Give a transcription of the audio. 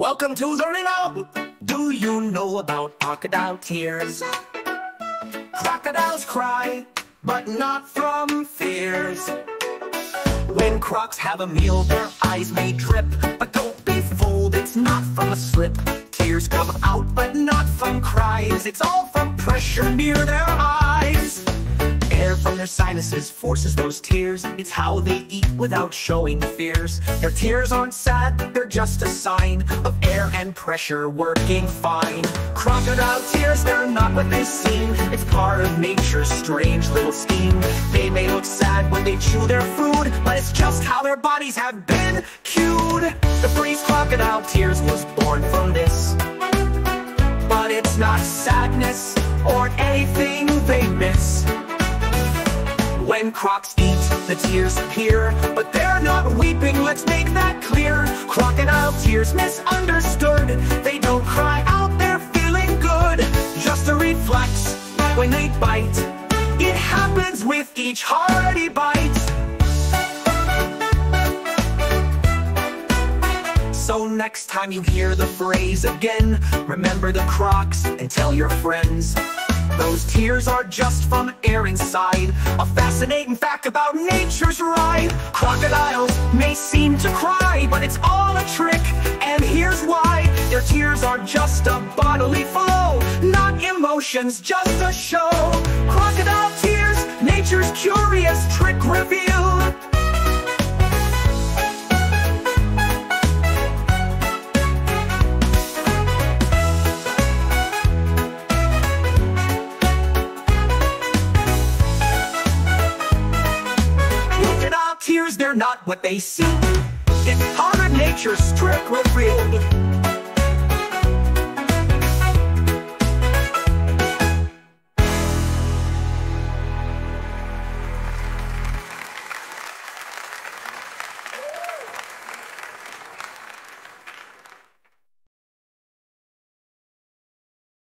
Welcome to the Reno. Do you know about crocodile tears? Crocodiles cry, but not from fears. When crocs have a meal, their eyes may drip. But don't be fooled, it's not from a slip. Tears come out, but not from cries. It's all from pressure near their eyes. Sinuses forces those tears. It's how they eat without showing fears. Their tears aren't sad, they're just a sign of air and pressure working fine. Crocodile tears, they're not what they seem. It's part of nature's strange little scheme. They may look sad when they chew their food, but it's just how their bodies have been cued. The phrase crocodile tears was born from this. But it's not sadness or anything they miss. Crocs eat, the tears appear But they're not weeping, let's make that clear. Crocodile tears misunderstood. They don't cry out, they're feeling good. Just a reflex when they bite It happens with each hearty bite. So next time you hear the phrase again Remember the crocs and tell your friends those tears are just from air inside. A fascinating fact about nature's ride. Crocodiles may seem to cry But it's all a trick, and here's why. Their tears are just a bodily flow Not emotions, just a show. Crocodile tears, nature's curious trick revealed they're not what they seem. It's of nature's trick revealed